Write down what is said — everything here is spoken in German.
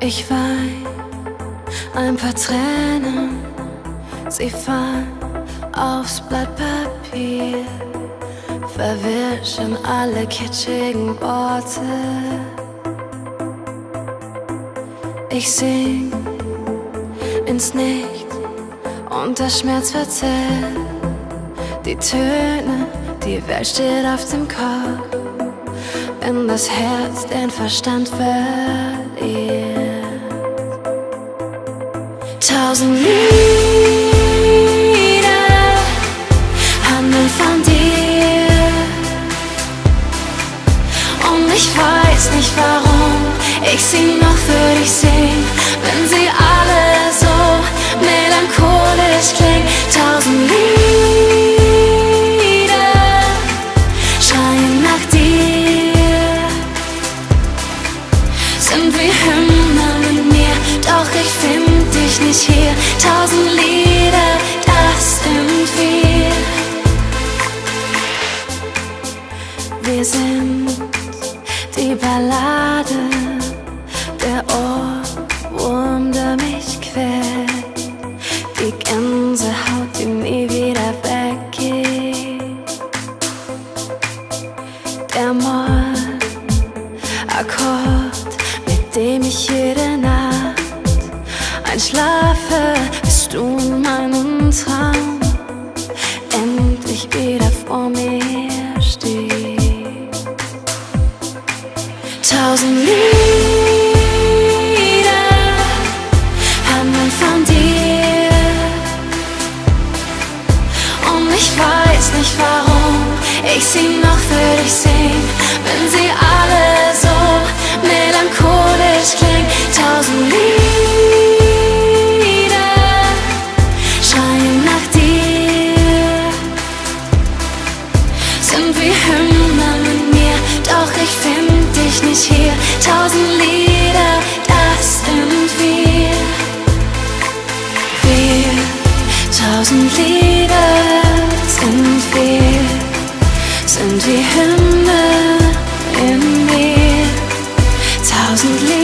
Ich wein ein paar Tränen, sie fallen aufs Blatt Papier, verwischen alle kitschigen Worte. Ich sing ins Nichts und der Schmerz verzerrt die Töne, die Welt steht auf dem Kopf, wenn das Herz den Verstand verliert. Tausend Lieder handeln von dir. Und ich weiß nicht warum ich sie noch für dich sing, wenn sie alle so melancholisch klingen. Nicht hier. Tausend Lieder, das sind wir. Wir sind die Ballade, der Ohrwurm, der mich quält. Die Gänsehaut, die nie wieder weggeht. Der Moll, Akkord, mit dem ich jede Nacht einschlafe, bis du meinen Traum endlich wieder vor mir stehst. Tausend Lieder handeln von dir und ich weiß nicht warum ich sie noch für dich sing, wenn sie hier. Tausend Lieder, das sind wir. Wir, tausend Lieder sind wir, sind wie Hymnen in mir. Tausend Lieder